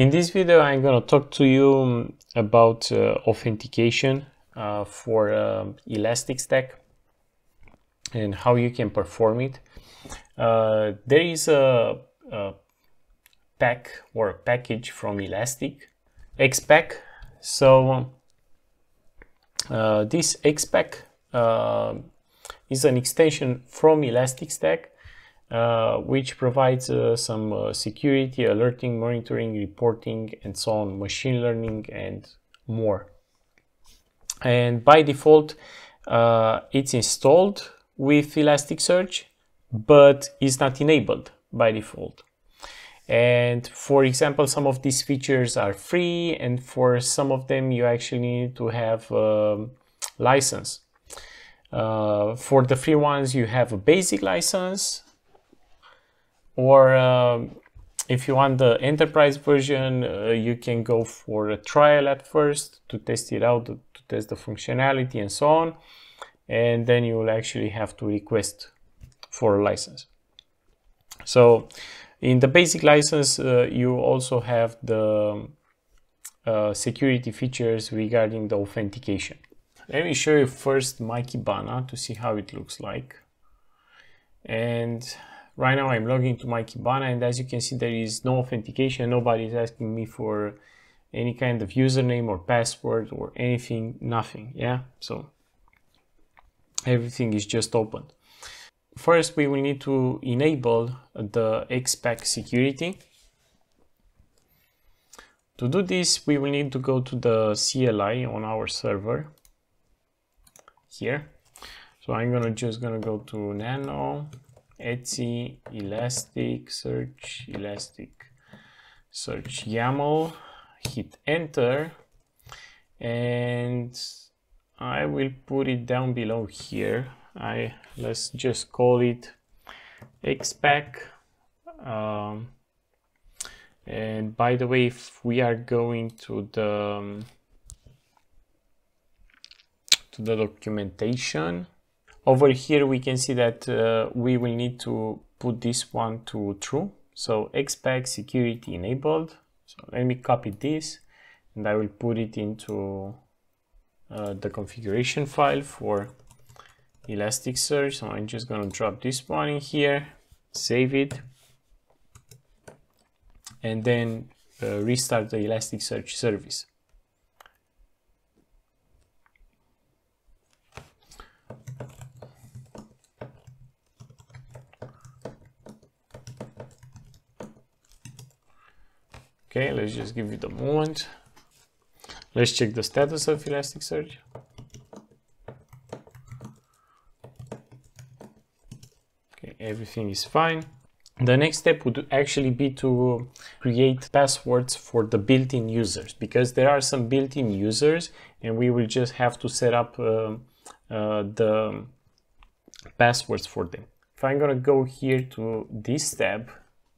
In this video, I'm going to talk to you about uh, authentication uh, for um, Elastic Stack and how you can perform it. Uh, there is a, a, pack or a package from Elastic, XPack. So uh, this XPack uh, is an extension from Elastic Stack uh, which provides uh, some uh, security, alerting, monitoring, reporting, and so on, machine learning, and more. And by default, uh, it's installed with Elasticsearch, but is not enabled by default. And for example, some of these features are free, and for some of them, you actually need to have a um, license. Uh, for the free ones, you have a basic license, or um, if you want the enterprise version, uh, you can go for a trial at first to test it out, to test the functionality and so on. And then you will actually have to request for a license. So in the basic license, uh, you also have the uh, security features regarding the authentication. Let me show you first my Kibana to see how it looks like. And Right now I'm logging to my Kibana and as you can see there is no authentication. Nobody is asking me for any kind of username or password or anything, nothing. Yeah, so everything is just open. First, we will need to enable the XPack security. To do this, we will need to go to the CLI on our server here. So I'm gonna just gonna go to nano etc, Elastic, search, Elastic, search YAML, hit enter, and I will put it down below here. I let's just call it XPack. Um, and by the way, if we are going to the um, to the documentation, over here we can see that uh, we will need to put this one to true. So XPack security enabled. So let me copy this and I will put it into uh, the configuration file for Elasticsearch. So I'm just going to drop this one in here, save it, and then uh, restart the Elasticsearch service. Okay, let's just give it a moment. Let's check the status of Elasticsearch. Okay, everything is fine. The next step would actually be to create passwords for the built-in users because there are some built-in users and we will just have to set up uh, uh, the passwords for them. If I'm gonna go here to this tab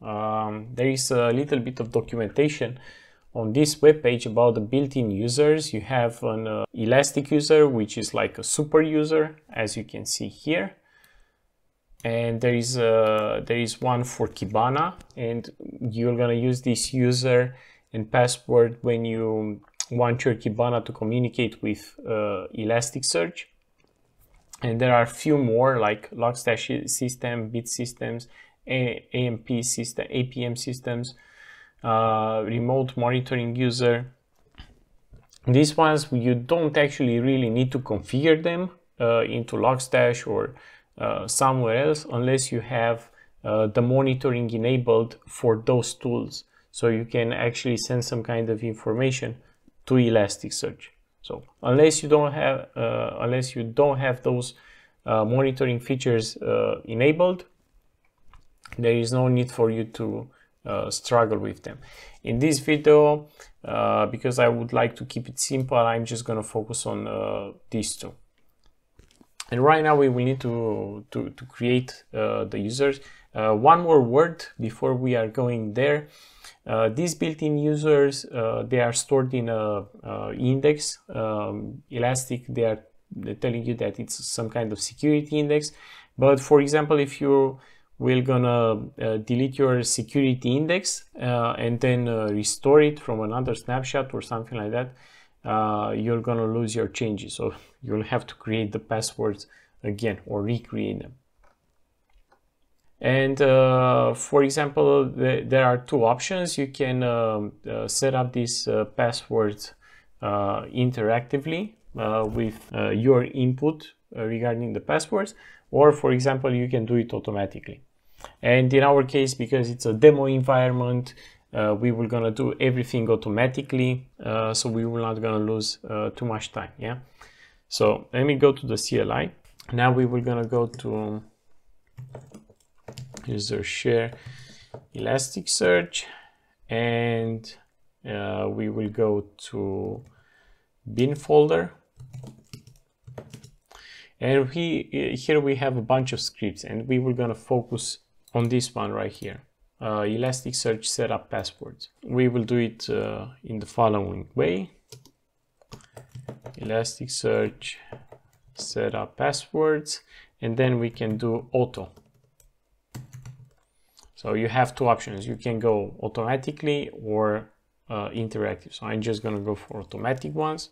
um, there is a little bit of documentation on this web page about the built-in users. You have an uh, Elastic user, which is like a super user, as you can see here. And there is a, there is one for Kibana, and you're gonna use this user and password when you want your Kibana to communicate with uh, Elasticsearch. And there are a few more like Logstash system, Beats systems, AMP system, APM systems, uh, remote monitoring user. These ones you don't actually really need to configure them uh, into Logstash or uh, somewhere else unless you have uh, the monitoring enabled for those tools. So you can actually send some kind of information to Elasticsearch. So unless you don't have uh, unless you don't have those uh, monitoring features enabled, there is no need for you to uh, struggle with them. In this video, uh, because I would like to keep it simple, I'm just going to focus on uh, these two. And right now we will need to, to, to create uh, the users. Uh, one more word before we are going there. Uh, these built-in users, they are stored in a index. Um, Elastic, they are telling you that it's some kind of security index. But for example, if you we're gonna uh, delete your security index uh, and then uh, restore it from another snapshot or something like that, uh, you're gonna lose your changes. So you'll have to create the passwords again or recreate them. And uh, for example, the, there are two options. You can um, uh, set up these passwords interactively with your input regarding the passwords or for example you can do it automatically and in our case because it's a demo environment uh, we were gonna do everything automatically uh, so we were not gonna lose uh, too much time yeah? So let me go to the CLI now we were gonna go to user share Elasticsearch and uh, we will go to bin folder. And we, here we have a bunch of scripts and we were gonna focus on this one right here. Uh, Elasticsearch setup passwords. We will do it uh, in the following way. Elasticsearch setup passwords and then we can do auto. So you have two options. You can go automatically or uh, interactive. So I'm just gonna go for automatic ones.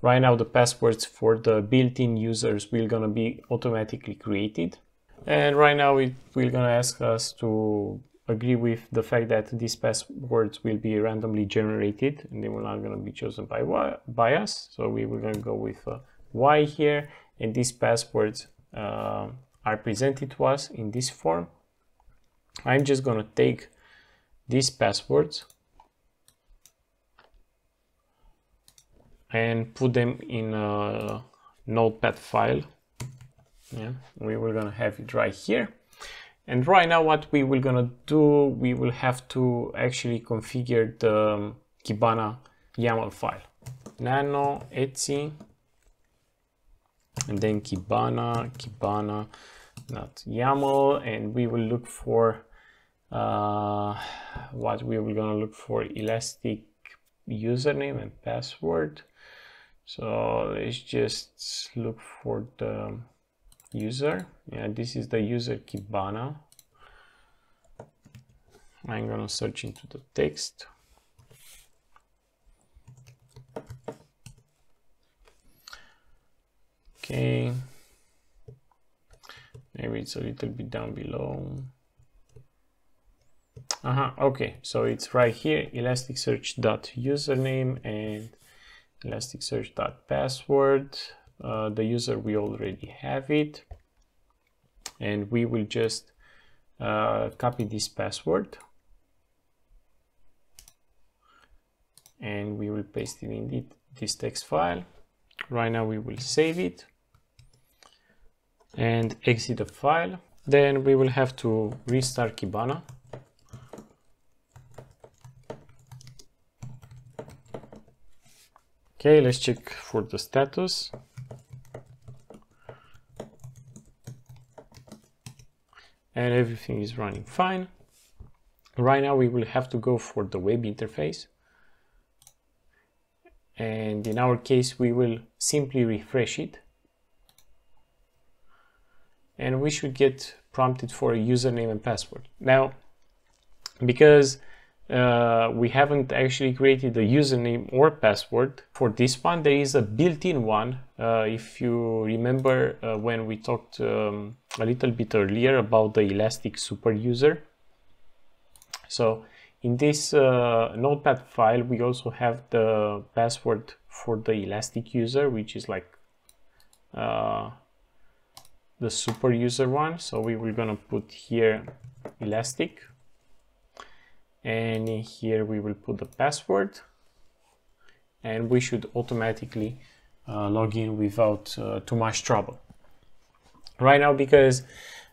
Right now the passwords for the built-in users will gonna be automatically created. And right now it will gonna ask us to agree with the fact that these passwords will be randomly generated and they will not gonna be chosen by, by us. So we will gonna go with uh, Y here and these passwords uh, are presented to us in this form. I'm just gonna take these passwords and put them in a notepad file yeah. We were gonna have it right here. And right now what we will gonna do we will have to actually configure the um, Kibana YAML file. Nano etc and then Kibana Kibana not YAML and we will look for uh, what we were gonna look for elastic username and password. So let's just look for the user. Yeah this is the user kibana. I'm gonna search into the text. Okay. Maybe it's a little bit down below. Uh -huh, okay. So it's right here elasticsearch dot username and elasticsearch.password uh, the user we already have it. And we will just uh, copy this password. And we will paste it in this text file. Right now we will save it and exit the file. Then we will have to restart Kibana. Okay, let's check for the status. And everything is running fine. Right now we will have to go for the web interface. And in our case, we will simply refresh it. And we should get prompted for a username and password. Now, because uh, we haven't actually created a username or password for this one. There is a built-in one uh, if you remember uh, when we talked um, a little bit earlier about the elastic super user. So in this uh, notepad file we also have the password for the elastic user which is like uh, the super user one. So we were gonna put here elastic and here we will put the password. And we should automatically uh, log in without uh, too much trouble. Right now because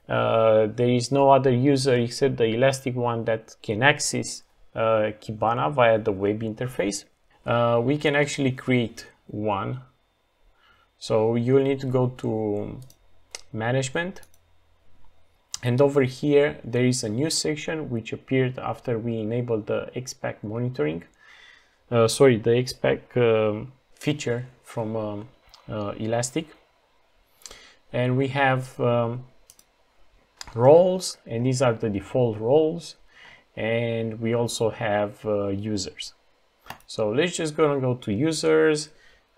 uh, there is no other user except the elastic one that can access uh, Kibana via the web interface uh, we can actually create one. So you'll need to go to management and over here, there is a new section which appeared after we enabled the XPack monitoring. Uh, sorry, the XPack um, feature from um, uh, Elastic. And we have um, roles and these are the default roles and we also have uh, users so let's just gonna go to users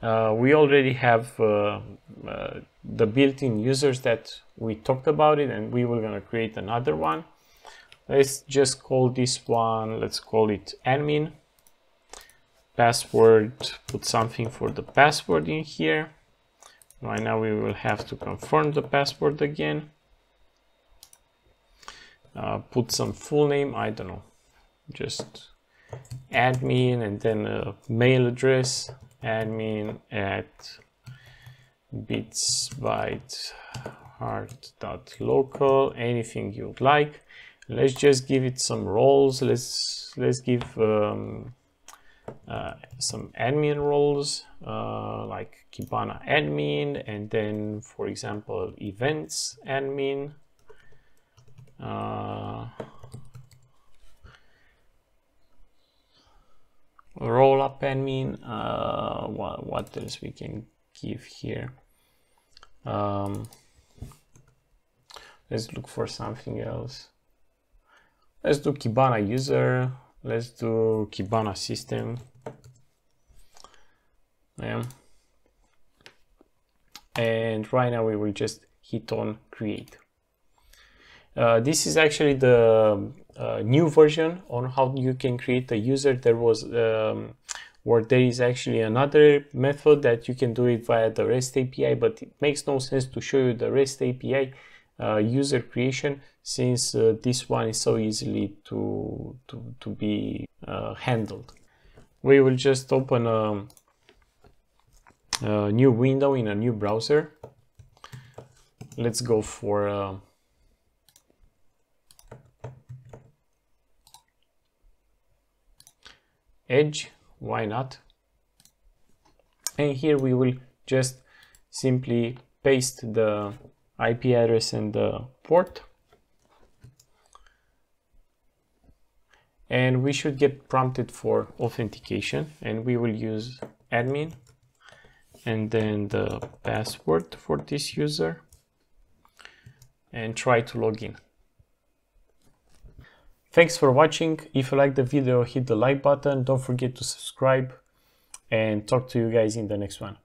we already have uh, uh, the built-in users that we talked about it and we were gonna create another one. Let's just call this one let's call it admin. Password put something for the password in here. Right now we will have to confirm the password again. Uh, put some full name I don't know. Just admin and then a mail address admin at bitsbyte.local anything you'd like. Let's just give it some roles. Let's let's give um, uh, some admin roles uh, like Kibana admin and then for example events admin. Uh, roll up admin uh, what, what else we can give here? Um, let's look for something else. Let's do Kibana user. Let's do Kibana system. Yeah. And right now we will just hit on create uh, this is actually the uh, new version on how you can create a user. There was um, where there is actually another method that you can do it via the REST API, but it makes no sense to show you the REST API uh, user creation since uh, this one is so easily to, to, to be uh, handled. We will just open a, a, new window in a new browser. Let's go for edge why not? And here we will just simply paste the IP address and the port. And we should get prompted for authentication and we will use admin and then the password for this user and try to log in Thanks for watching. If you like the video, hit the like button. Don't forget to subscribe and talk to you guys in the next one.